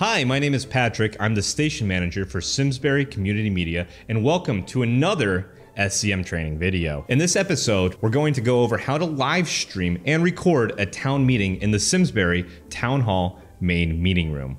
Hi, my name is Patrick. I'm the station manager for Simsbury Community Media, and welcome to another SCM training video. In this episode, we're going to go over how to live stream and record a town meeting in the Simsbury Town Hall main meeting room.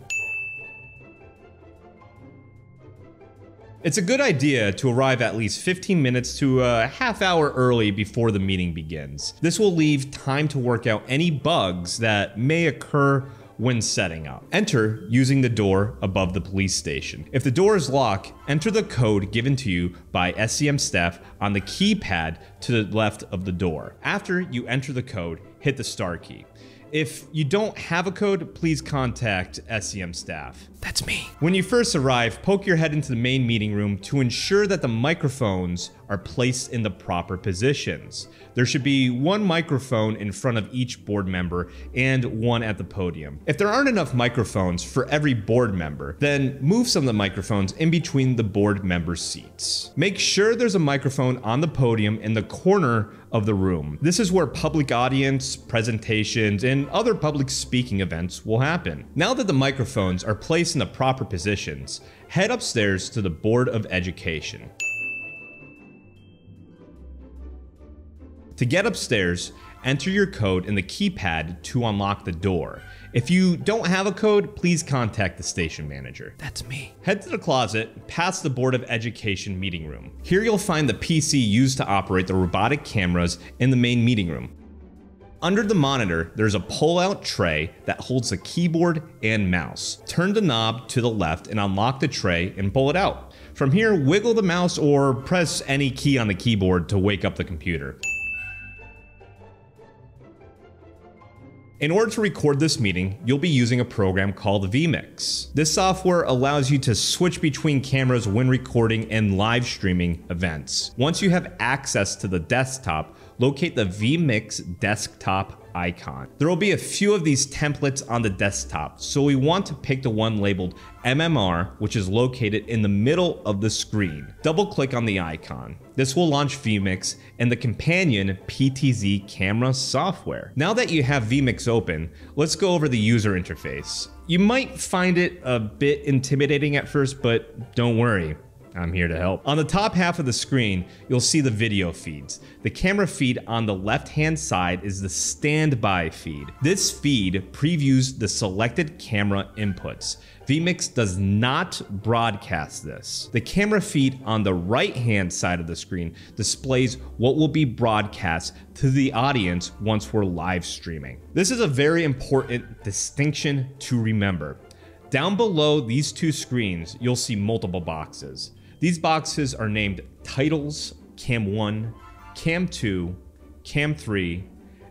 It's a good idea to arrive at least 15 minutes to a half hour early before the meeting begins. This will leave time to work out any bugs that may occur when setting up. Enter using the door above the police station. If the door is locked, enter the code given to you by SCM staff on the keypad to the left of the door. After you enter the code, hit the star key. If you don't have a code, please contact SCM staff. That's me. When you first arrive, poke your head into the main meeting room to ensure that the microphones are placed in the proper positions. There should be one microphone in front of each board member and one at the podium. If there aren't enough microphones for every board member, then move some of the microphones in between the board member seats. Make sure there's a microphone on the podium in the corner of the room. This is where public audience, presentations, and other public speaking events will happen. Now that the microphones are placed in the proper positions, head upstairs to the Board of Education. To get upstairs, enter your code in the keypad to unlock the door. If you don't have a code, please contact the station manager. That's me. Head to the closet, past the Board of Education meeting room. Here you'll find the PC used to operate the robotic cameras in the main meeting room. Under the monitor, there's a pull-out tray that holds a keyboard and mouse. Turn the knob to the left and unlock the tray and pull it out. From here, wiggle the mouse or press any key on the keyboard to wake up the computer. In order to record this meeting, you'll be using a program called vMix. This software allows you to switch between cameras when recording and live streaming events. Once you have access to the desktop, locate the vMix desktop icon. There will be a few of these templates on the desktop, so we want to pick the one labeled MMR, which is located in the middle of the screen. Double click on the icon. This will launch vMix and the companion PTZ camera software. Now that you have vMix open, let's go over the user interface. You might find it a bit intimidating at first, but don't worry. I'm here to help. On the top half of the screen, you'll see the video feeds. The camera feed on the left-hand side is the standby feed. This feed previews the selected camera inputs. vMix does not broadcast this. The camera feed on the right-hand side of the screen displays what will be broadcast to the audience once we're live streaming. This is a very important distinction to remember. Down below these two screens, you'll see multiple boxes. These boxes are named Titles, Cam 1, Cam 2, Cam 3,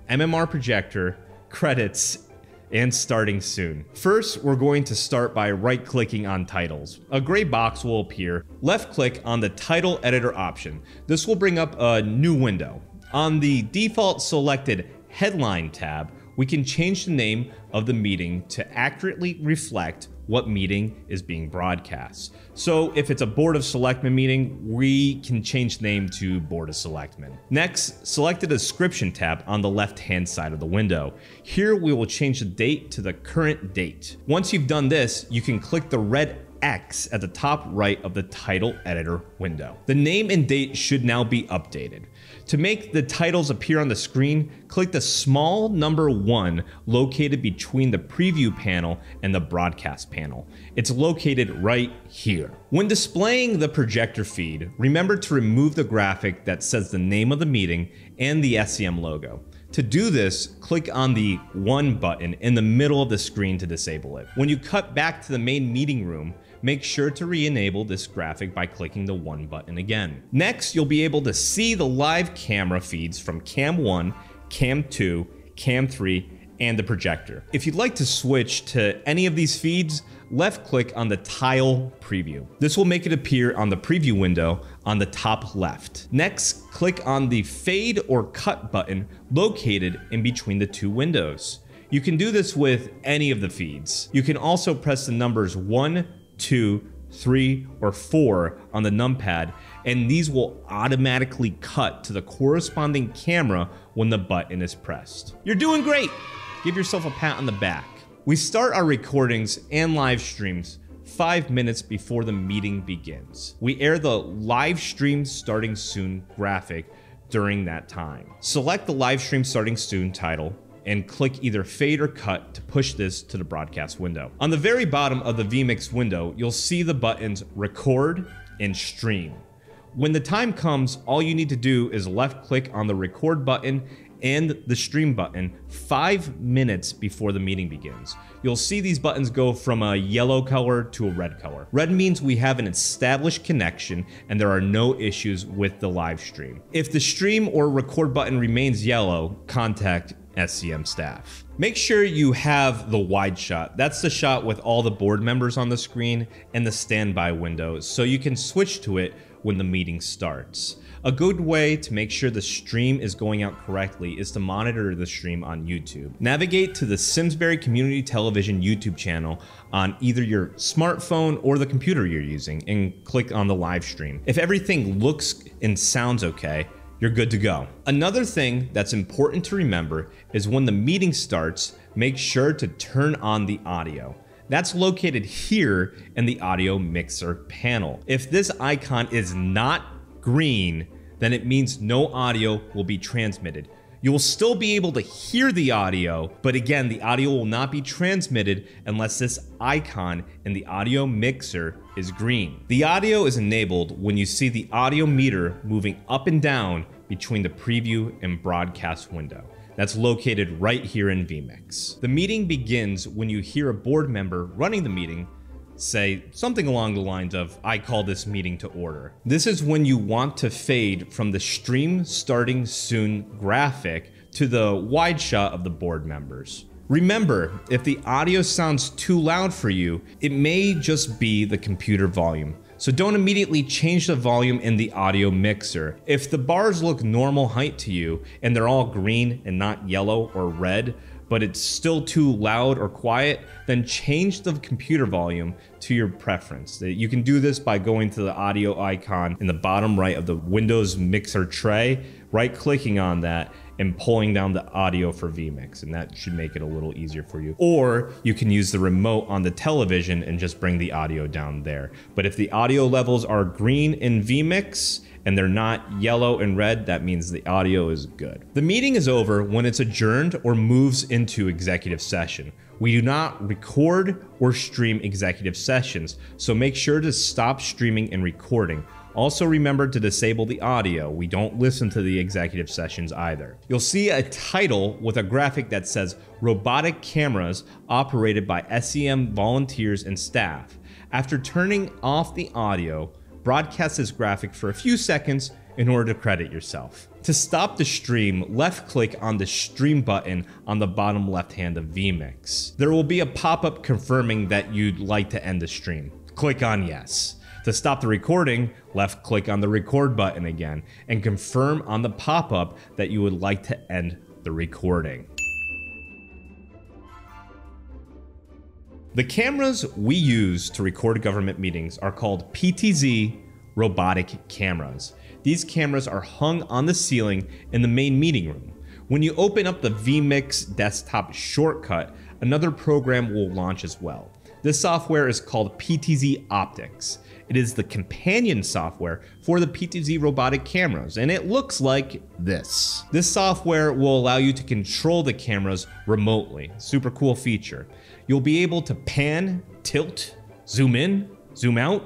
MMR Projector, Credits, and starting soon. First, we're going to start by right clicking on titles. A gray box will appear. Left click on the title editor option. This will bring up a new window. On the default selected headline tab, we can change the name of the meeting to accurately reflect what meeting is being broadcast. So if it's a Board of Selectmen meeting, we can change the name to Board of Selectmen. Next, select the description tab on the left-hand side of the window. Here we will change the date to the current date. Once you've done this, you can click the red X at the top right of the title editor window. The name and date should now be updated. To make the titles appear on the screen, click the small number 1 located between the preview panel and the broadcast panel. It's located right here. When displaying the projector feed, remember to remove the graphic that says the name of the meeting and the SCM logo. To do this, click on the 1 button in the middle of the screen to disable it. When you cut back to the main meeting room, make sure to re-enable this graphic by clicking the 1 button again. Next, you'll be able to see the live camera feeds from Cam 1, Cam 2, Cam 3, and the projector. If you'd like to switch to any of these feeds, left click on the tile preview. This will make it appear on the preview window on the top left. Next, click on the fade or cut button located in between the two windows. You can do this with any of the feeds. You can also press the numbers 1, two, three, or four on the numpad, and these will automatically cut to the corresponding camera when the button is pressed. You're doing great! Give yourself a pat on the back. We start our recordings and live streams five minutes before the meeting begins. We air the live stream starting soon graphic during that time. Select the live stream starting soon title and click either fade or cut to push this to the broadcast window. On the very bottom of the vMix window, you'll see the buttons record and stream. When the time comes, all you need to do is left click on the record button and the stream button five minutes before the meeting begins. You'll see these buttons go from a yellow color to a red color. Red means we have an established connection and there are no issues with the live stream. If the stream or record button remains yellow, contact SCM staff. Make sure you have the wide shot. That's the shot with all the board members on the screen and the standby window so you can switch to it when the meeting starts. A good way to make sure the stream is going out correctly is to monitor the stream on YouTube. Navigate to the Simsbury Community Television YouTube channel on either your smartphone or the computer you're using and click on the live stream. If everything looks and sounds okay, you're good to go. Another thing that's important to remember is when the meeting starts, make sure to turn on the audio. That's located here in the audio mixer panel. If this icon is not green, then it means no audio will be transmitted. You will still be able to hear the audio, but again, the audio will not be transmitted unless this icon in the audio mixer is green. The audio is enabled when you see the audio meter moving up and down between the preview and broadcast window. That's located right here in vMix. The meeting begins when you hear a board member running the meeting say something along the lines of, I call this meeting to order. This is when you want to fade from the stream starting soon graphic to the wide shot of the board members. Remember, if the audio sounds too loud for you, it may just be the computer volume. So don't immediately change the volume in the audio mixer. If the bars look normal height to you and they're all green and not yellow or red, but it's still too loud or quiet, then change the computer volume to your preference. Uh, you can do this by going to the audio icon in the bottom right of the Windows mixer tray, right clicking on that and pulling down the audio for vMix, and that should make it a little easier for you. Or you can use the remote on the television and just bring the audio down there. But if the audio levels are green in vMix, and they're not yellow and red, that means the audio is good. The meeting is over when it's adjourned or moves into executive session. We do not record or stream executive sessions, so make sure to stop streaming and recording. Also remember to disable the audio. We don't listen to the executive sessions either. You'll see a title with a graphic that says robotic cameras operated by SCM volunteers and staff. After turning off the audio, broadcast this graphic for a few seconds in order to credit yourself. To stop the stream, left click on the stream button on the bottom left hand of vMix. There will be a pop-up confirming that you'd like to end the stream. Click on yes. To stop the recording, left click on the record button again and confirm on the pop-up that you would like to end the recording. The cameras we use to record government meetings are called PTZ robotic cameras. These cameras are hung on the ceiling in the main meeting room. When you open up the vMix desktop shortcut, another program will launch as well. This software is called PTZ Optics. It is the companion software for the PTZ robotic cameras, and it looks like this. This software will allow you to control the cameras remotely. Super cool feature. You'll be able to pan, tilt, zoom in, zoom out,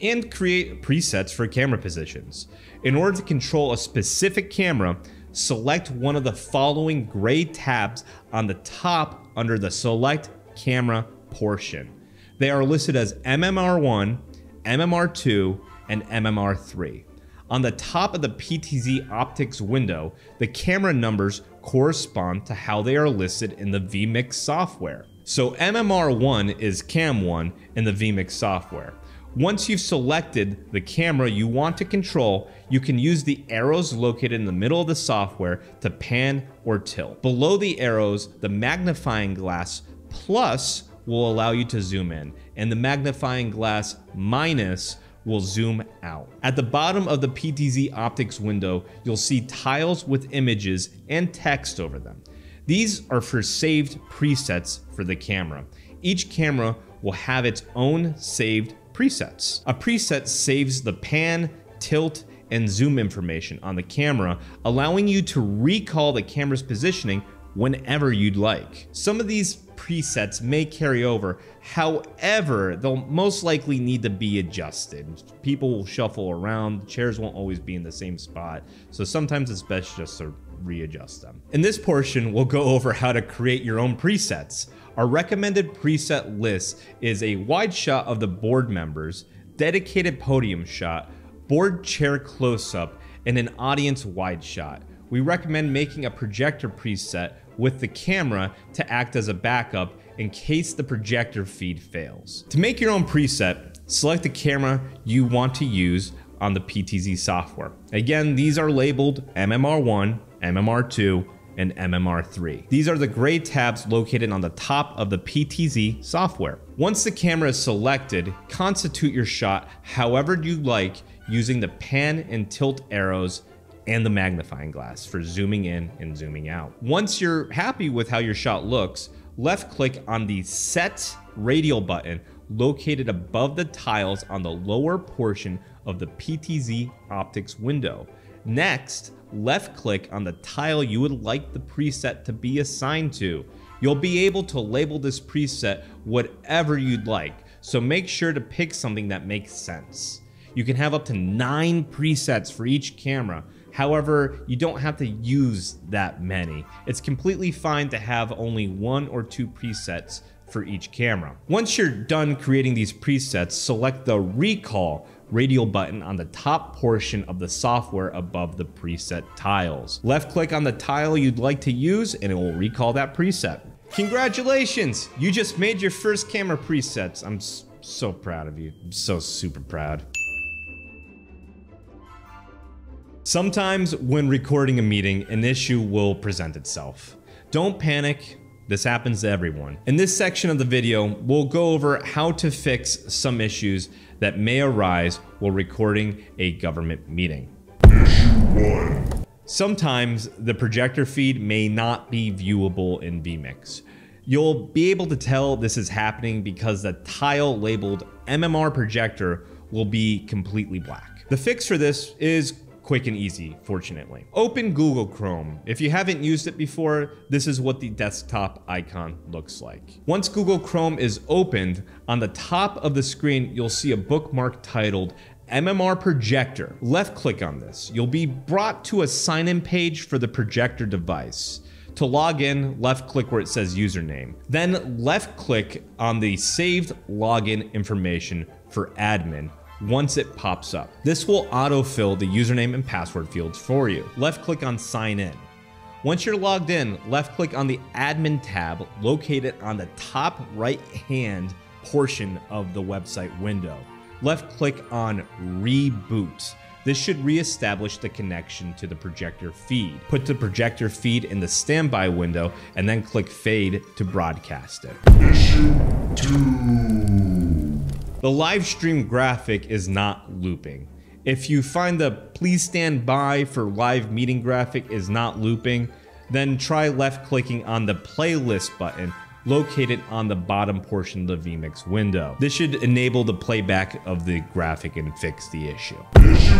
and create presets for camera positions. In order to control a specific camera, select one of the following gray tabs on the top under the Select Camera portion. They are listed as MMR1, MMR2, and MMR3. On the top of the PTZ optics window, the camera numbers correspond to how they are listed in the vMix software. So MMR1 is Cam1 in the vMix software. Once you've selected the camera you want to control, you can use the arrows located in the middle of the software to pan or tilt. Below the arrows, the magnifying glass plus will allow you to zoom in, and the magnifying glass minus will zoom out. At the bottom of the PTZ optics window, you'll see tiles with images and text over them. These are for saved presets for the camera. Each camera will have its own saved presets. A preset saves the pan, tilt, and zoom information on the camera, allowing you to recall the camera's positioning whenever you'd like. Some of these presets may carry over, however, they'll most likely need to be adjusted. People will shuffle around, chairs won't always be in the same spot, so sometimes it's best just to readjust them. In this portion, we'll go over how to create your own presets. Our recommended preset list is a wide shot of the board members, dedicated podium shot, board chair close-up, and an audience wide shot. We recommend making a projector preset with the camera to act as a backup in case the projector feed fails. To make your own preset, select the camera you want to use on the PTZ software. Again, these are labeled MMR1, MMR2, and MMR3. These are the gray tabs located on the top of the PTZ software. Once the camera is selected, constitute your shot however you like using the pan and tilt arrows and the magnifying glass for zooming in and zooming out. Once you're happy with how your shot looks, left click on the set radial button located above the tiles on the lower portion of the PTZ optics window. Next, left click on the tile you would like the preset to be assigned to. You'll be able to label this preset whatever you'd like, so make sure to pick something that makes sense. You can have up to nine presets for each camera, However, you don't have to use that many. It's completely fine to have only one or two presets for each camera. Once you're done creating these presets, select the Recall radial button on the top portion of the software above the preset tiles. Left click on the tile you'd like to use and it will recall that preset. Congratulations! You just made your first camera presets. I'm so proud of you. I'm so super proud. Sometimes when recording a meeting, an issue will present itself. Don't panic, this happens to everyone. In this section of the video, we'll go over how to fix some issues that may arise while recording a government meeting. Issue one. Sometimes the projector feed may not be viewable in vMix. You'll be able to tell this is happening because the tile labeled MMR projector will be completely black. The fix for this is quick and easy, fortunately. Open Google Chrome. If you haven't used it before, this is what the desktop icon looks like. Once Google Chrome is opened, on the top of the screen, you'll see a bookmark titled MMR Projector. Left click on this. You'll be brought to a sign-in page for the projector device. To log in, left click where it says username. Then left click on the saved login information for admin once it pops up. This will autofill the username and password fields for you. Left click on sign in. Once you're logged in, left click on the admin tab located on the top right hand portion of the website window. Left click on reboot. This should reestablish the connection to the projector feed. Put the projector feed in the standby window and then click fade to broadcast it. Issue two. The live stream graphic is not looping. If you find the please stand by for live meeting graphic is not looping, then try left clicking on the playlist button located on the bottom portion of the vMix window. This should enable the playback of the graphic and fix the issue. Issue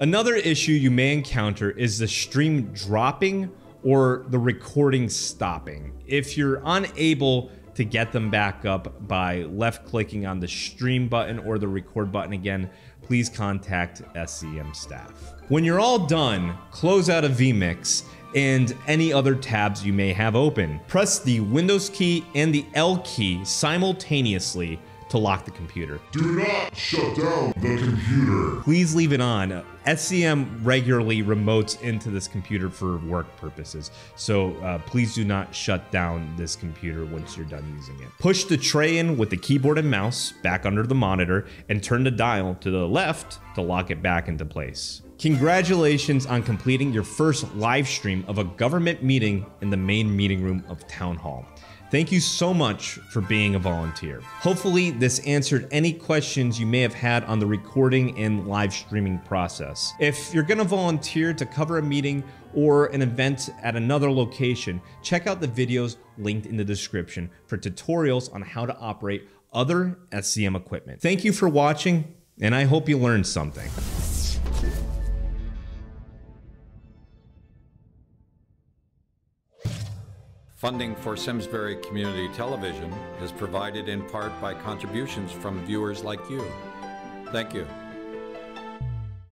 Another issue you may encounter is the stream dropping or the recording stopping. If you're unable to get them back up by left clicking on the stream button or the record button again, please contact SCM staff. When you're all done, close out of vMix and any other tabs you may have open. Press the Windows key and the L key simultaneously to lock the computer. Do not shut down the computer. Please leave it on. SCM regularly remotes into this computer for work purposes, so uh, please do not shut down this computer once you're done using it. Push the tray in with the keyboard and mouse back under the monitor and turn the dial to the left to lock it back into place. Congratulations on completing your first live stream of a government meeting in the main meeting room of Town Hall. Thank you so much for being a volunteer. Hopefully, this answered any questions you may have had on the recording and live streaming process. If you're going to volunteer to cover a meeting or an event at another location, check out the videos linked in the description for tutorials on how to operate other SCM equipment. Thank you for watching, and I hope you learned something. Funding for Simsbury Community Television is provided in part by contributions from viewers like you. Thank you.